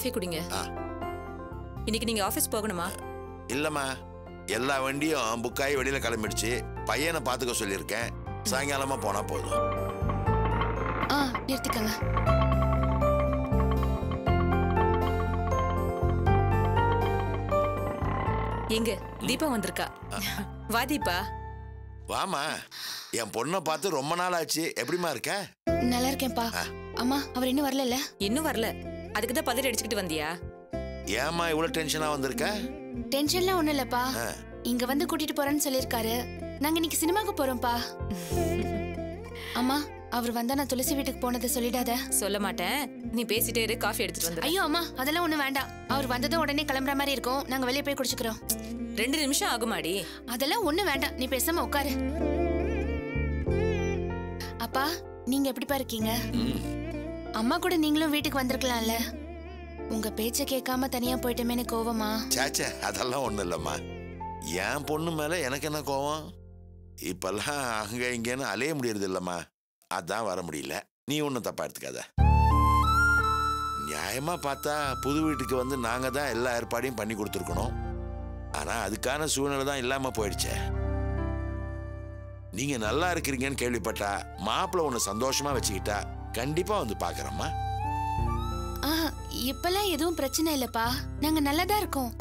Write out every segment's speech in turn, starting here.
Coffee குடிங்க. ஆ. இன்னைக்கு நீங்க ஆபீஸ் போகணுமா? இல்லம்மா. எல்லா வண்டியும் புக்காகி வெளியில கிளம்பிடுச்சு. பையனை பார்த்துக்க சொல்லியிருக்கேன். சாயங்காலமா போனா போதும். ஆ நிறுத்திக்கங்க. எங்க? தீபா வந்திருக்கா. வா தீபா. வாமா என் பொண்ணை பார்த்து ரொம்ப நாள் ஆச்சு. எப்படிம்மா இருக்க? நல்லா இருக்கேன்ப்பா. அம்மா அவர் இன்னும் வரல இன்னும் வரல. அதுக்கு தான் பதறி அடிச்சுக்கிட்டு வந்தியா? ஏம்மா இவ்வளவு டென்ஷனா வந்திருக்க? டென்ஷன்லாம் ஒண்ணும் இல்லப்பா. இங்க வந்து கூட்டிட்டு போறேன்னு சொல்லிருக்காரு நாங்க இன்னைக்கு சினிமாக்கு போறோம்ப்பா. அம்மா அவர் வந்தா நான் துளசி வீட்டுக்கு போனதை சொல்லிடாத. சொல்ல மாட்டேன். நீ பேசிட்டே இரு காஃபி எடுத்துட்டு வந்துடு. ஐயோ அம்மா அதெல்லாம் ஒண்ணும் வேண்டாம். அவர் வந்ததும் உடனே கிளம்புற மாதிரி இருக்கும். நாங்க வெளியே போய் குடிச்சுக்கிறோம். ரெண்டு நிமிஷம் ஆகுமாடி? அதெல்லாம் ஒண்ணும் வேண்டாம். நீ பேசாம உட்காரு. அப்பா நீங்க எப்படிப்பா இருக்கீங்க? அம்மா கூட நீங்களும் வீட்டுக்கு வந்திருக்கலாம்ல. உங்க பேச்ச கேட்காம தனியா போயிட்டமேனு கோவமா? சேச்சே அதெல்லாம் ஒண்ணும் இல்லம்மா. என் பொண்ணு மேல எனக்கு என்ன கோவம்? இப்பெல்லாம் அங்க இங்கன்னு அலைய முடியறது இல்லம்மா. அதான் வர முடியல. நீ ஒன்றும் தப்பா எடுத்துக்காத. நியாயமா பார்த்தா புது வீட்டுக்கு வந்து நாங்க தான் எல்லா ஏற்பாடையும் பண்ணி கொடுத்துருக்கணும். ஆனா அதுக்கான சூழ்நிலை தான் இல்லாம போயிடுச்சே. நீங்க நல்லா இருக்கிறீங்கன்னு கேள்விப்பட்டா மாப்பிள்ளை உன்னை சந்தோஷமா வச்சுக்கிட்டா கண்டிப்பா வந்து பாக்குறம்மா. ஆ இப்பெல்லாம் எதுவும் பிரச்சனை இல்லப்பா. நாங்க நல்லதா இருக்கோம்.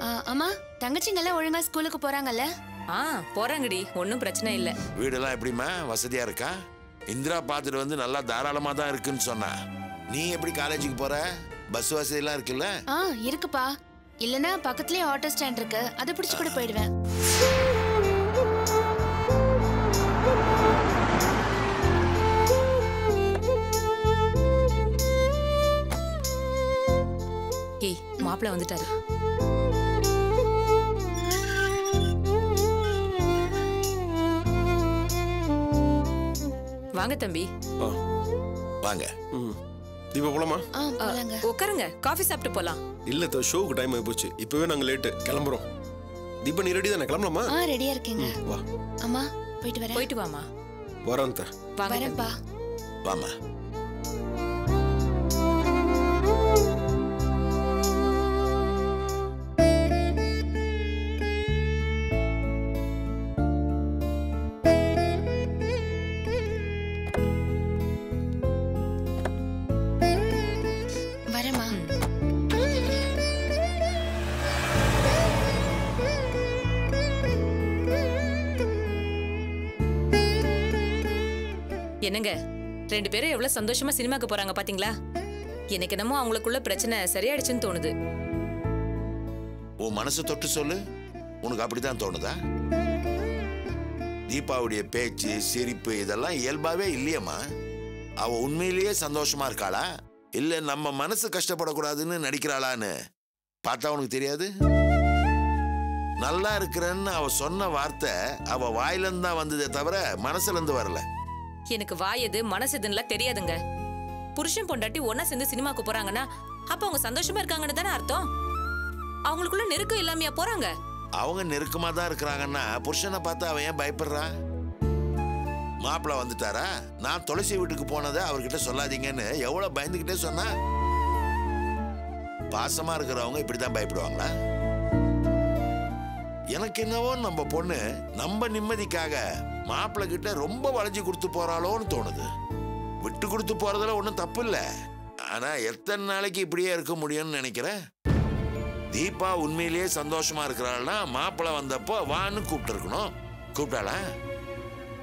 ஆ, அம்மா தங்கச்சிங்கெல்லாம் ஒழுங்கா ஸ்கூலுக்கு போறாங்கல்ல? ஆ போறாங்கடி. ஒன்றும் பிரச்சனை இல்ல. வீடெல்லாம் எப்படிம்மா? வசதியா இருக்கா? இந்திரா பார்த்துட்டு வந்து நல்லா தாராளமா தான் இருக்குன்னு சொன்னா. நீ எப்படி காலேஜுக்கு போற? பஸ் வசதி எல்லாம் இருக்குல்ல? ஆ இருக்குப்பா. இல்லனா பக்கத்துலயே ஆட்டோ ஸ்டாண்ட் இருக்கு. அதை பிடிச்சு கூட போயிடுவேன். ஏய் மாப்பிள்ள வந்துட்டாரு. வாங்க தம்பி. ஆ வாங்க. ம். தீபா போலாமா? உட்காருங்க. காஃபி சாப்பிட்டு போலாம். இல்ல தோ ஷோவுக்கு டைம் ஆகி போச்சு இப்பவே நாங்க லேட்டு கிளம்புறோம். தீபா நீ ரெடி தானே? கிளம்பலாமா? ஆ ரெடியா இருக்கீங்க. வா. அம்மா போயிட்டு வரேன். போயிட்டு வாமா வரோம் த. வரேன்ப்பா வாமா என்னங்க? ரெண்டு பேரும் எவ்வளவு சந்தோஷமா சினிமாக்கு போறாங்க பாத்தீங்களா? எனக்கு என்னமோ அவங்களுக்குள்ள பிரச்சனை சரியாயிடுச்சுன்னு தோணுது. உன் மனசு தொட்டு சொல்லு. உனக்கு அப்படிதான் தோணுதா? தீபாவுடைய பேச்சு சிரிப்பு இதெல்லாம் இயல்பாவே இல்லையம்மா. அவ உண்மையிலேயே சந்தோஷமா இருக்காளா? இல்ல நம்ம மனசு கஷ்டப்படக்கூடாதுன்னு நடிக்கிறாளான்னு பார்த்தா உனக்கு தெரியாது? நல்லா இருக்கிறேன்னு அவ சொன்ன வார்த்தை அவ வாயிலிருந்து தான் வந்ததே தவிர மனசுல இருந்து வரல. எனக்கு வாயது மனசுதுன்னுலாம் தெரியாதுங்க. புருஷன் பொண்டாட்டி ஒன்னா சேர்ந்து சினிமாக்கு போறாங்கன்னா அப்ப அவங்க சந்தோஷமா இருக்காங்கன்னு தானே அர்த்தம்? அவங்களுக்குள்ள நெருக்கம் இல்லாமையா போறாங்க? அவங்க நெருக்கமா தான் இருக்கிறாங்கன்னா புருஷனை பார்த்து அவன் ஏன் பயப்படுறான்? மாப்பிள்ள வந்துட்டாரா? நான் துளசி வீட்டுக்கு போனதை அவர்கிட்ட சொல்லாதீங்கன்னு எவ்வளவு பயந்துகிட்டே சொன்னா? பாசமா இருக்கிறவங்க இப்படிதான் பயப்படுவாங்களா? எனக்கு என்னவோ நம்ம பொண்ணு நம்ம நிம்மதிக்காக மாப்பிள்ளை கிட்ட ரொம்ப வளைஞ்சு கொடுத்து போறாளோன்னு தோணுது. விட்டு கொடுத்து போறதுல ஒன்றும் தப்பு இல்லை ஆனா எத்தனை நாளைக்கு இப்படியே இருக்க முடியும்னு நினைக்கிறேன்? தீபா உண்மையிலேயே சந்தோஷமா இருக்கிறாள்னா மாப்பிள்ளை வந்தப்போ வான்னு கூப்பிட்டு இருக்கணும் கூப்பிட்டாளா?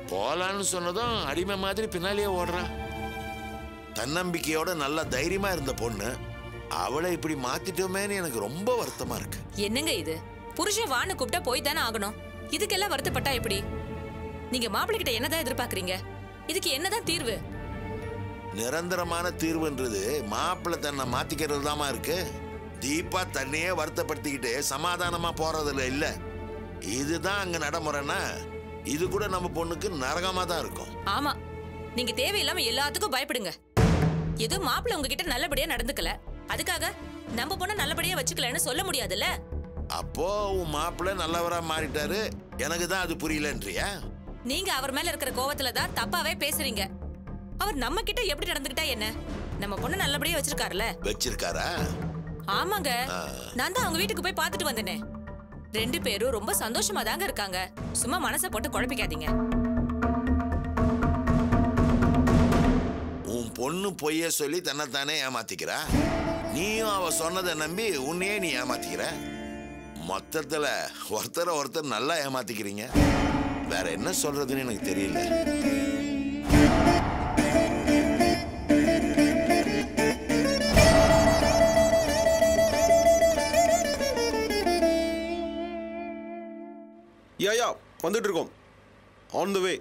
போலான்னு சொன்னதும் அடிமை மாதிரி பின்னாலேயே ஓடுறா. தன்னம்பிக்கையோட நல்ல தைரியமா இருந்த பொண்ணு. அவளை இப்படி மாத்திட்டோமேன்னு எனக்கு ரொம்ப வருத்தமா இருக்கு. என்னங்க இது? புருஷன் வான்னு கூப்பிட்டா போய் தானே ஆகணும். இதுக்கெல்லாம் வருத்தப்பட்டா எப்படி? நீங்க மாப்பிள்ளை கிட்ட என்னதான் எதிர்பார்க்கறீங்க? இதுக்கு என்னதான் தீர்வு? நிரந்தரமான தீர்வுன்றது மாப்பிள்ளை தன்னை மாத்திக்கிறது தாமா இருக்கு. தீபா தன்னையே வருத்தப்படுத்திக்கிட்டு சமாதானமா போறதுல இல்ல. இதுதான் அங்க நடைமுறைன்னா இது கூட நம்ம பொண்ணுக்கு நரகமா தான் இருக்கும். ஆமா. நீங்க தேவையில்லாம எல்லாத்துக்கும் பயப்படுங்க. ஏதோ மாப்பிள்ளை உங்ககிட்ட நல்லபடியா நடந்துக்கல. அதுக்காக நம்ம பொண்ணை நல்லபடியா வச்சுக்கலன்னு சொல்ல முடியாதுல்ல? அப்போ உன் மாப்பிள்ளை நல்லவரா மாறிட்டாரு. எனக்கு தான் அது புரியலன்றியா? நீங்க அவர் மேல இருக்கிற கோவத்துல தான் தப்பாவே பேசுறீங்க. அவர் நம்ம கிட்ட எப்படி நடந்துக்கிட்டா என்ன? நம்ம பொண்ணு நல்லபடியா வச்சிருக்காருல்ல? வச்சிருக்காரா? ஆமாங்க. நான் தான் அவங்க வீட்டுக்கு போய் பார்த்துட்டு வந்தேனே. ரெண்டு பேரும் ரொம்ப சந்தோஷமா தாங்க இருக்காங்க. சும்மா மனசை போட்டு குழப்பிக்காதீங்க. உன் பொண்ணு பொய்ய சொல்லி தன்னைத்தானே ஏமாத்திக்கிறா? நீயும் அவ சொன்னதை நம்பி உன்னையே நீ ஏமாத்திக்கிற? மொத்தத்துல ஒருத்தரை ஒருத்தர் நல்லா ஏமாத்திக்கிறீங்க. வேற என்ன சொல்றதுன்னு எனக்கு தெரியல. யா வந்துட்டு இருக்கோம் on the way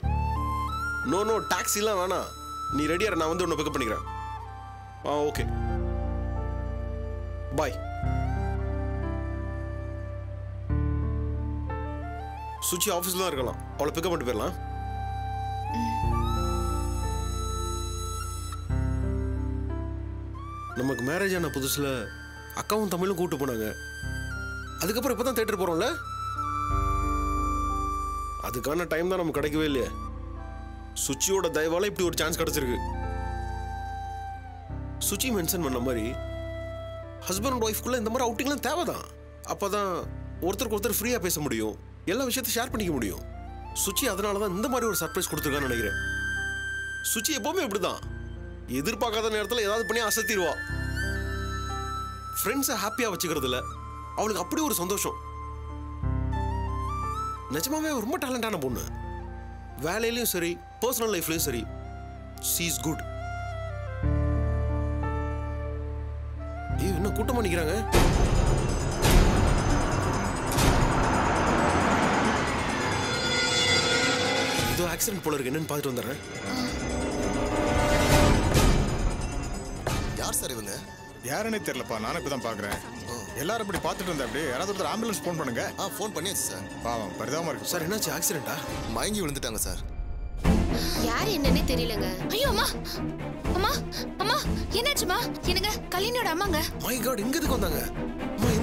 no no டாக்ஸிலாம் வேணாம் நீ ரெடியாக நான் வந்து உன்னை பிக்கப் பண்ணிக்கிறேன். ஆ ஓகே பாய் சுச்சி ஆஃபீஸில் தான் இருக்கலாம். அவளை பிக்கப் பண்ணிட்டு போயிடலாம். நமக்கு மேரேஜ் ஆன புதுசில் அக்காவும் தமிழும் கூட்டு போனாங்க. அதுக்கப்புறம் இப்போ தான் தேட்டர் போகிறோம்ல அதுக்கான டைம் தான் நமக்கு கிடைக்கவே இல்லையே. சுச்சியோட தயவால இப்படி ஒரு சான்ஸ் கிடைச்சிருக்கு. சுச்சி மென்ஷன் பண்ண மாதிரி ஹஸ்பண்ட் அண்ட் ஒய்ஃப்குள்ள இந்த மாதிரி அவுட்டிங்லாம் தேவைதான். அப்பதான் ஒருத்தருக்கு ஒருத்தர் ஃப்ரீயாக பேச முடியும். எல்லா விஷயத்தையும் ஷேர் பண்ணிக்க முடியும். சுச்சி அதனால தான் இந்த மாதிரி ஒரு சர்ப்ரைஸ் கொடுத்துருக்கான்னு நினைக்கிறேன். சுச்சி எப்பவுமே இப்படிதான். எதிர்பார்க்காத நேரத்தில் ஏதாவது பண்ணி அசத்திடுவா. ஃப்ரெண்ட்ஸை ஹாப்பியாக வச்சுக்கிறதுல அவளுக்கு அப்படி ஒரு சந்தோஷம். நிஜமாவே ரொம்ப டேலண்டான பொண்ணு. வேலையிலையும் சரி பர்சனல் லைஃப்லையும் சரி சி இஸ் குட் இன்னும் கூட்டமாக நிற்கிறாங்க ஏதோ ஆக்சிடென்ட் போல இருக்கு. என்னன்னு பார்த்துட்டு வந்துடுறேன். யார் சார் இவங்க? யாருன்னே தெரியலப்பா. நானும் இப்பதான் பாக்குறேன் எல்லாரும் இப்படி பார்த்துட்டு இருந்தா அப்படியே யாராவது ஒருத்தர் ஆம்புலன்ஸ் ஃபோன் பண்ணுங்க. ஆ ஃபோன் பண்ணியாச்சு சார். பாவம் பரிதாபமா இருக்கு. சார் என்னாச்சு? ஆக்சிடென்ட்டா மயங்கி விழுந்துட்டாங்க சார். யார் என்னன்னே தெரியலங்க. ஐயோ அம்மா! அம்மா! அம்மா! என்னாச்சுமா என்னங்க? கல்யாணியோட அம்மாங்க. மை காட் எங்க எதுக்கு வந்தாங்க?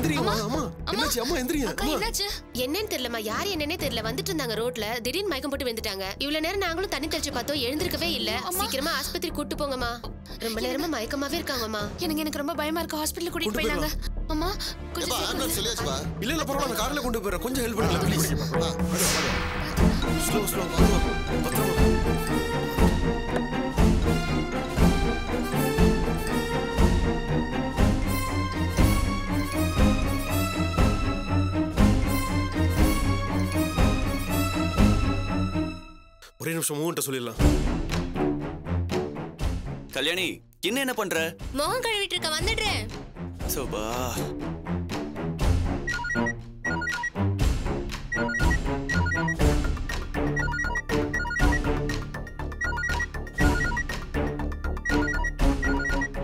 எந்திரிங்கம்மா அம்மா என்னாச்சு? அம்மா எந்திரிங்க. அக்கா என்னாச்சு? என்னன்னு தெரியலமா யார் என்னன்னே தெரியல. வந்துட்டு இருந்தாங்க ரோட்ல. திடீர்னு மயக்கம் போட்டு வந்துட்டாங்க இவ்வளவு நேரம் நாங்களும் தண்ணி தெளிச்சு பார்த்தோம். எழுந்திருக்கவே இல்ல. சீக்கிரமா ஆஸ்பத்திரி கூட்டு போங்கம்மா. ரொம்ப நேரமா மயக்கமாவே இருக்காங்கம்மா. எனக்கு எனக்கு ரொம்ப பயமா இருக்கு. ஹாஸ்பிடல் கூட்டிட்டு கொண்டு போயிடாங்க. அம்மா கொஞ்சம் ஆம்புலன்ஸ் சொல்லியாச்சுப்பா இல்ல இல்ல பரவாயில்ல. நான் கார்ல கொண்டு போயிடுறேன். கொஞ்சம் ஹெல்ப் பண்ணுங்க ப்ளீஸ் ஆ ஸ்லோ ஸ்லோ பத்திரமா. நிமிஷம் மூவ்மெண்ட்டை சொல்லிடலாம். கல்யாணி என்ன என்ன பண்ற? மோகம் கழுவிட்டு இருக்க வந்துடுறேன். சோபா.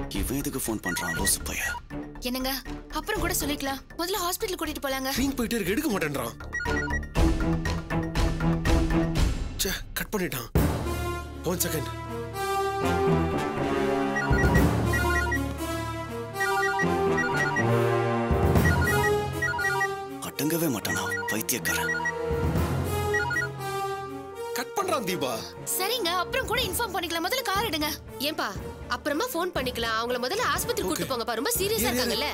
இவன் எதுக்கு ஃபோன் பண்றான் லூசு பைய? என்னங்க? அப்புறம் கூட சொல்லிக்கலாம். முதல்ல ஹாஸ்பிடல் கூட்டிட்டு போலாங்க. ரிங் போயிட்டே இருக்கு எடுக்க மாட்டேன்றான். ச்சே கட் பண்ணிட்டான். ஒன் செகண்ட் அடங்கவே மாட்டானா பைத்தியக்காரன்? கட் பண்றான் தீபா. சரிங்க அப்புறம் கூட இன்ஃபார்ம் பண்ணிக்கலாம். முதல்ல கார் எடுங்க. ஏன்பா அப்புறமா ஃபோன் பண்ணிக்கலாம். அவங்கள முதல்ல ஆஸ்பத்திரி கூட்டு போங்கப்பா. ரொம்ப சீரியஸா இரு, இரு. இருக்காங்கல்ல?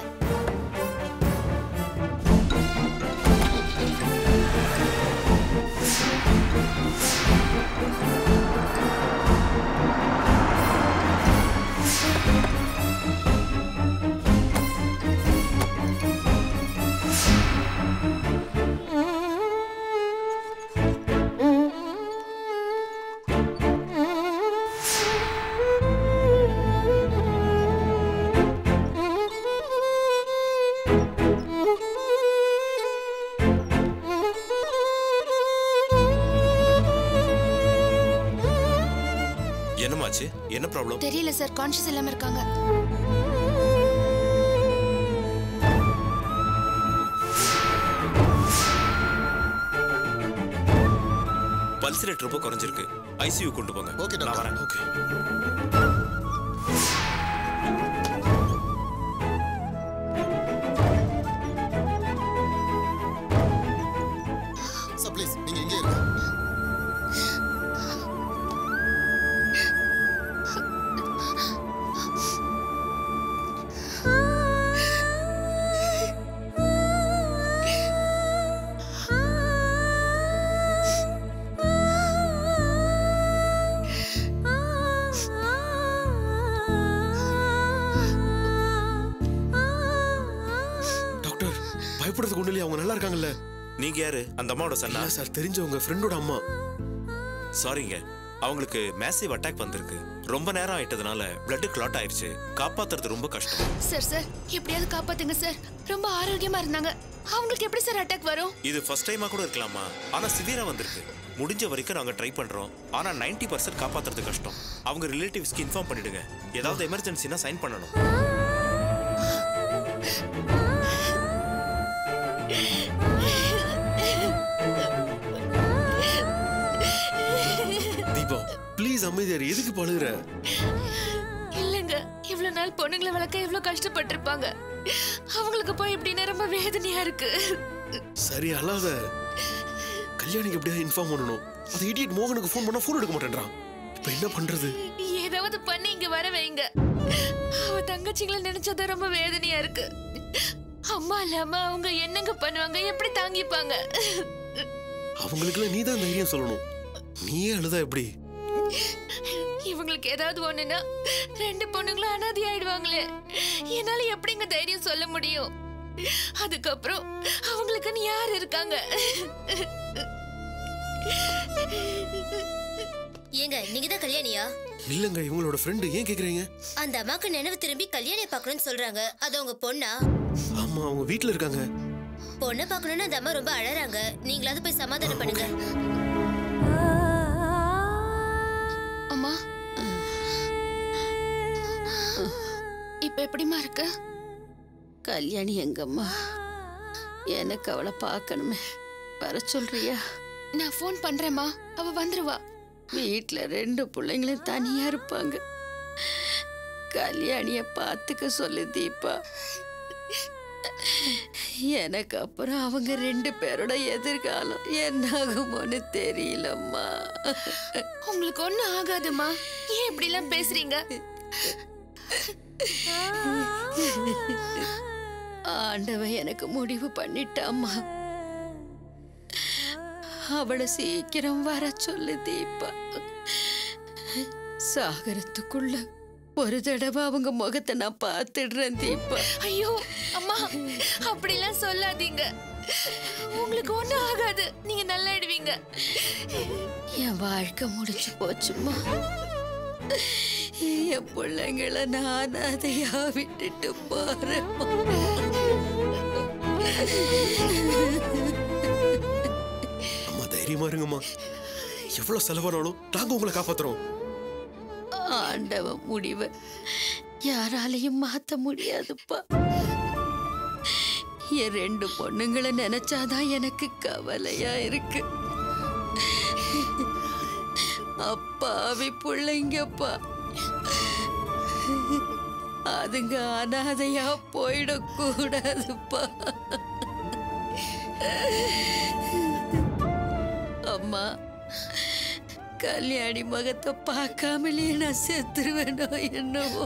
ப்ராப்ளம் தெரியல சார் கான்ஷியஸ் இல்லாம இருக்காங்க. பல்ஸ் ரேட் ரொம்ப குறைஞ்சிருக்கு. ஐசியூ கொண்டு போங்க. Okay, நான். வரேன். ஓகே இல்லையா அவங்க நல்லா இருக்காங்கல்ல? நீங்க யாரு? அந்த அம்மாவோட சன்னா? சார் தெரிஞ்சவங்க ஃப்ரெண்டோட அம்மா. சாரிங்க அவங்களுக்கு மேசிவ் அட்டாக் வந்திருக்கு. ரொம்ப நேரம் ஆயிட்டதுனால blood clot ஆயிருச்சு. காப்பாத்துறது ரொம்ப கஷ்டம். சார் சார் எப்படியாவது காப்பாத்துங்க சார். ரொம்ப ஆரோக்கியமா இருந்தாங்க. அவங்களுக்கு எப்படி சார் அட்டாக் வரும்? இது ஃபர்ஸ்ட் டைமா கூட இருக்கலாமா? ஆனா சிவியரா வந்திருக்கு. முடிஞ்ச வரைக்கும் நாங்க ட்ரை பண்றோம். ஆனா 90% பர்சன்ட் காப்பாத்துறது கஷ்டம். அவங்க ரிலேட்டிவ்ஸ்க்கு இன்ஃபார்ம் பண்ணிடுங்க. ஏதாவது எமர்ஜென்சினா சைன் பண்ணணும். அமைதியாரு எதுக்கு பழுகுற? இல்லங்க இவ்வளவு நாள் பொண்ணுங்களை வளர்க்க இவ்வளவு கஷ்டப்பட்டிருப்பாங்க. அவங்களுக்கு போய் இப்படின்னு ரொம்ப வேதனையா இருக்கு. சரி அல்லாத. கல்யாணிக்கு எப்படியா இன்ஃபார்ம் பண்ணணும்? அது இடியட் மோகனுக்கு ஃபோன் பண்ணா ஃபோன் எடுக்க மாட்டேன்றான். இப்போ என்ன பண்றது? ஏதாவது பண்ணி இங்க வர வைங்க. அவ தங்கச்சிங்களை நினைச்சதா ரொம்ப வேதனையா இருக்கு. அம்மா இல்லாம அவங்க என்னங்க பண்ணுவாங்க? எப்படி தாங்கிப்பாங்க? அவங்களுக்குலாம் நீ தான் தைரியம் சொல்லணும். நீயே அழுதா எப்படி? இவங்களுக்கு ஏதாவது ஒண்ணுன்னா ரெண்டு பொண்ணுங்களும் அனாதி ஆயிடுவாங்களே. என்னால எப்படிங்க தைரியம் சொல்ல முடியும்? அதுக்கப்புறம் அவங்களுக்குன்னு யார் இருக்காங்க? ஏங்க நீங்க தான் கல்யாணியா? இல்லங்க இவங்களோட ஃப்ரெண்டு ஏன் கேக்குறீங்க? அந்த அம்மாக்கு நினைவு திரும்பி கல்யாணியை பார்க்கணும்னு சொல்றாங்க. அது உங்க பொண்ணா? ஆமா அவங்க வீட்ல இருக்காங்க. பொண்ணை பார்க்கணும்னு அந்த அம்மா ரொம்ப அழறாங்க. நீங்களாவது போய் சமாதானம் பண்ணுங்க. எப்படிமா இருக்கு? கல்யாணி எங்கம்மா? எனக்கு அவளை பார்க்கணுமே. வர சொல்றியா? நான் ஃபோன் பண்றேம்மா. அவ வந்துருவா. வீட்டில் ரெண்டு பிள்ளைங்களும் தனியா இருப்பாங்க. கல்யாணிய பார்த்துக்க சொல்லு தீபா. எனக்கு அப்புறம் அவங்க ரெண்டு பேரோட எதிர்காலம் என்னாகுமோன்னு தெரியலம்மா. உங்களுக்கு ஒண்ணும் ஆகாதும்மா. ஏன் இப்படி எல்லாம் பேசுறீங்க? ஆண்டவன் எனக்கு முடிவு பண்ணிட்டாம்மா. அவளை சீக்கிரம் வர சொல்லு தீபா. சாகரத்துக்குள்ள ஒரு தடவை அவங்க முகத்தை நான் பார்த்துடுறேன் தீபா. ஐயோ அம்மா அப்படிலாம் சொல்லாதீங்க. உங்களுக்கு ஒண்ணும் ஆகாது. நீங்க நல்லாயிடுவீங்க. என் வாழ்க்கை முடிச்சு போச்சுமா என் பிள்ளைங்களை நான் அதையா விட்டுட்டு போறேம்மா அம்மா தைரியமா இருங்கம்மா. எவ்வளவு செலவானாலும் நாங்க உங்களை காப்பாத்துறோம். ஆண்டவன் முடிவை. யாராலையும் மாத்த முடியாதுப்பா. என் ரெண்டு பொண்ணுங்களை நினைச்சாதான் எனக்கு கவலையா இருக்கு. அப்பாவி பிள்ளைங்கப்பா. அதுங்க அனாதையா போயிடக்கூடாதுப்பா. அம்மா கல்யாணி மகத்தை பார்க்காமலேயே நான் செத்துருவேனோ என்னவோ.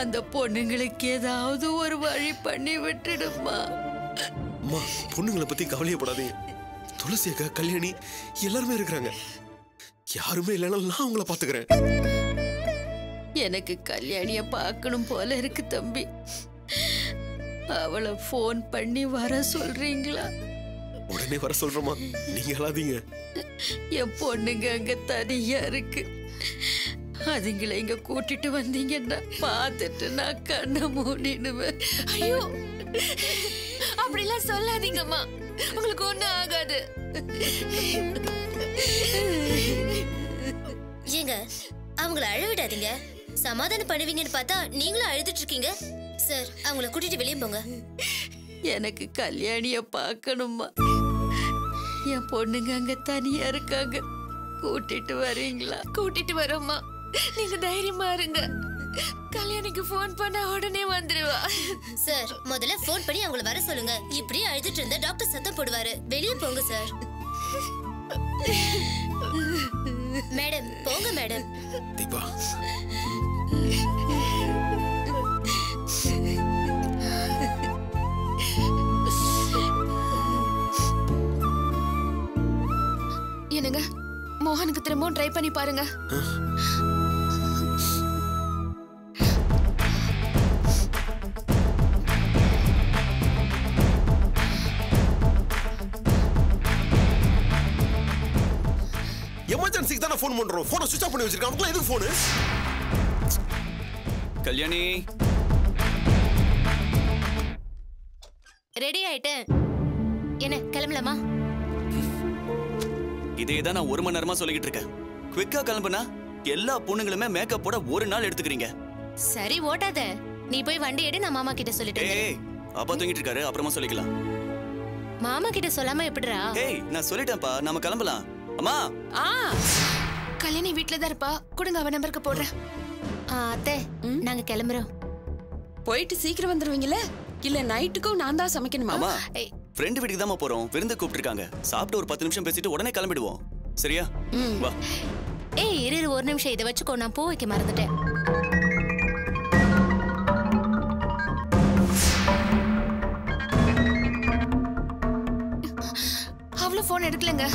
அந்த பொண்ணுங்களுக்கு ஏதாவது ஒரு வழி பண்ணி விட்டுடுமா அம்மா பொண்ணுங்களை பத்தி கவலையப்படாதீங்க துளசி அக்கா கல்யாணி எல்லாருமே இருக்கிறாங்க. யாருமே இல்லைனாலும் நான் உங்களை பாத்துக்கிறேன் எனக்கு கல்யாணிய பார்க்கணும் போல இருக்கு தம்பி. அவளை ஃபோன் பண்ணி வர சொல்றீங்களா? உடனே வர சொல்றோமா? நீங்க அழாதீங்க. என் பொண்ணுங்க அங்க தனியா இருக்கு. அதுங்களை இங்க கூட்டிட்டு வந்தீங்கன்னா பார்த்துட்டு நான் கண்ணை மூடிடுவேன். ஐயோ! அப்படிலாம் சொல்லாதீங்கம்மா. உங்களுக்கு ஒண்ணும் ஆகாது. ஏங்க அவங்கள அழவிடாதீங்க. சமாதானம் பண்ணுவீங்கன்னு பார்த்தா நீங்களும் அழுதுட்டு இருக்கீங்க. சார் அவங்கள கூட்டிட்டு வெளியே போங்க. எனக்கு கல்யாணிய பார்க்கணுமா? என் பொண்ணுங்க அங்க தனியா இருக்காங்க. கூட்டிட்டு வரீங்களா? கூட்டிட்டு வரோம்மா. நீங்க தைரியமா இருங்க. கல்யாணிக்கு ஃபோன் பண்ண உடனே வந்துருவா. சார் முதல்ல ஃபோன் பண்ணி அவங்கள வர சொல்லுங்க. இப்படியே அழுதுட்டு இருந்தா டாக்டர் சத்தம் போடுவாரு. வெளியே போங்க சார். மேடம் போங்க மேடம். தீபா. என்னங்க? மோகனுக்கு திரும்பவும் ட்ரை பண்ணி பாருங்க. எமர்ஜென்சிக்கு தானே ஃபோன் பண்றோம். ஃபோனை சுவிச் ஆஃப் பண்ணி வச்சிருக்கான். அவங்களும் எதுக்கு ஃபோனு கல்யாணி. ரெடி ஆயிட்டேன் என்ன கிளம்பலாமா? இதே தான் நான் ஒரு மணி நேரமா சொல்லிக்கிட்டு இருக்கேன். குவிக்கா கிளம்புனா எல்லா பொண்ணுங்களுமே மேக்கப் போட ஒரு நாள் எடுத்துக்கிறீங்க. சரி ஓட்டாத. நீ போய் வண்டி எடு நான் மாமா கிட்ட சொல்லிட்டு ஏய் அப்பா தூங்கிட்டு இருக்காரு அப்புறமா சொல்லிக்கலாம். மாமா கிட்ட சொல்லாம எப்படிடா? ஏய் நான் சொல்லிட்டேன்ப்பா நாம கிளம்பலாம். அம்மா! ஆ. கல்யாணி வீட்ல தான் இருப்பா. கொடுங்க அவ நம்பருக்கு போடுறேன். அத்தை நாங்க கிளம்புறோம். போயிட்டு சீக்கிரம் வந்துருவீங்களே இல்ல நைட்டுக்கும் நான் தான் சமைக்கணுமா? ஃப்ரெண்டு வீட்டுக்கு தான் போறோம். விருந்து கூப்பிட்டுருக்காங்க. சாப்பிட்டு ஒரு பத்து நிமிஷம் பேசிட்டு உடனே கிளம்பிடுவோம். சரியா? வா. ஏய் இரு இரு, ஒரு நிமிஷம். இதை வச்சுக்கோ நான் பூ வைக்க மறந்துட்டேன். அவ்வளவு போன் எடுக்கலங்க.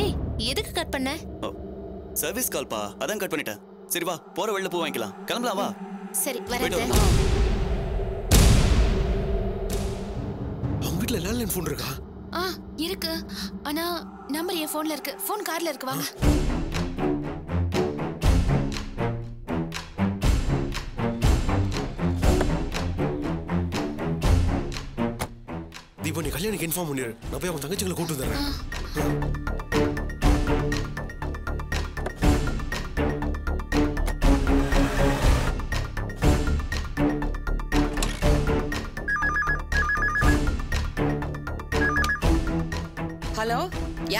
ஏய் எதுக்கு கட் பண்ண? சர்வீஸ் கால்ப்பா அதான் கட் பண்ணிட்டேன். சரி வா போற வழியில பூ வாங்கிக்கலாம். கிளம்பலாம் வா. சரி வரேன். அவங்க வீட்ல லேண்ட்லைன் ஃபோன் இருக்கா? ஆ இருக்கு. ஆனா நம்பர் என் போன்ல இருக்கு. போன் கார்ல இருக்கு வாங்க. தீபா நீ கல்யாணிக்கு இன்ஃபார்ம் பண்ணிடு நான் போய் அவன் தங்கச்சிங்களை கூட்டு வந்துடுறேன்.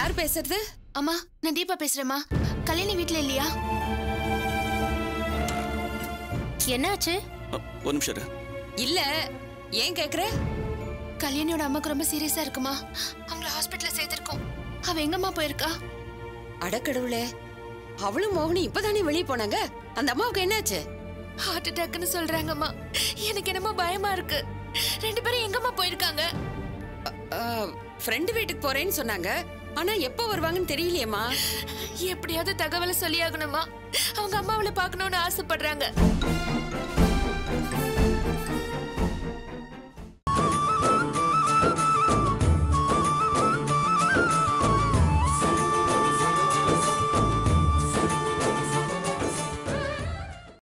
யார் பேசுறது? அம்மா நான் தீபா பேசுறேம்மா. கல்யாணி வீட்ல இல்லையா? என்னாச்சு? ஒரு நிமிஷம். இல்ல ஏன் கேக்குற? கல்யாணியோட அம்மாக்கு ரொம்ப சீரியஸா இருக்குமா? அவங்கள ஹாஸ்பிட்டல்ல சேர்த்திருக்கோம். அவ எங்கம்மா போயிருக்கா? அடக்கடவுளே அவளும் மோகனி இப்பதானே வெளியே போனாங்க? அந்த அம்மாவுக்கு என்னாச்சு? ஹார்ட் அட்டாக்னு சொல்றாங்கம்மா. எனக்கு என்னமோ பயமா இருக்கு. ரெண்டு பேரும் எங்கம்மா போயிருக்காங்க? ஃப்ரெண்டு வீட்டுக்கு போறேன்னு சொன்னாங்க. ஆனா எப்போ வருவாங்கன்னு தெரியலையேம்மா. எப்படியாவது தகவலை சொல்லியாகணுமா? அவங்க அம்மாவளை பாக்கணும்னு ஆசைப்படுறாங்க.